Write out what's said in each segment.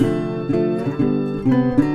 Música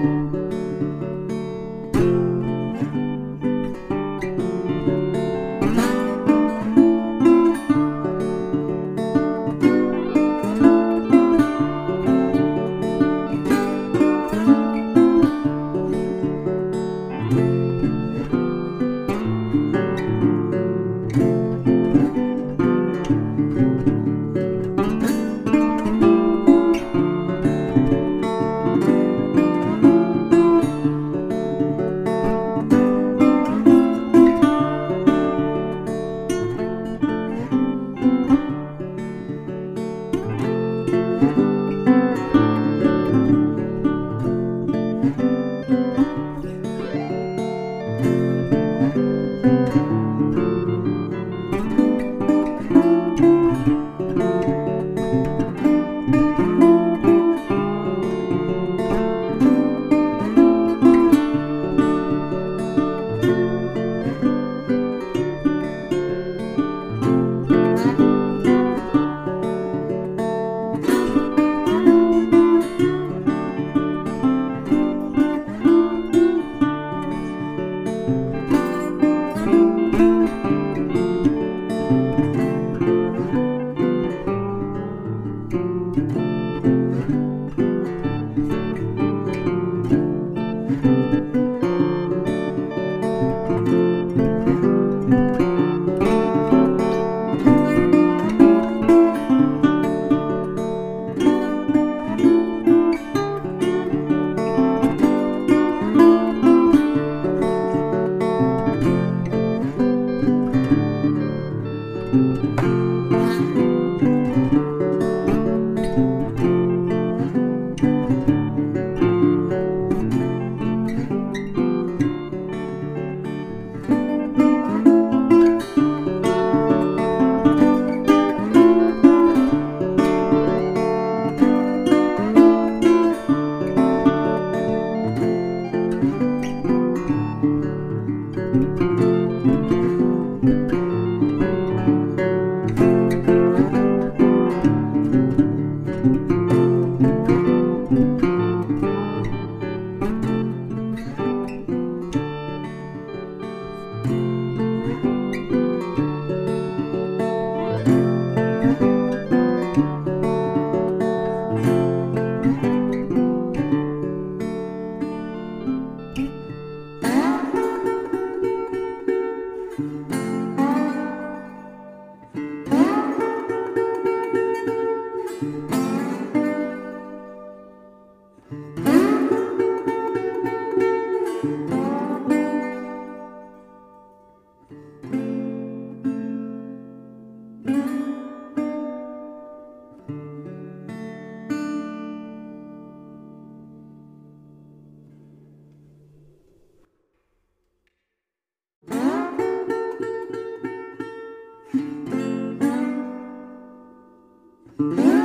Mm-hmm.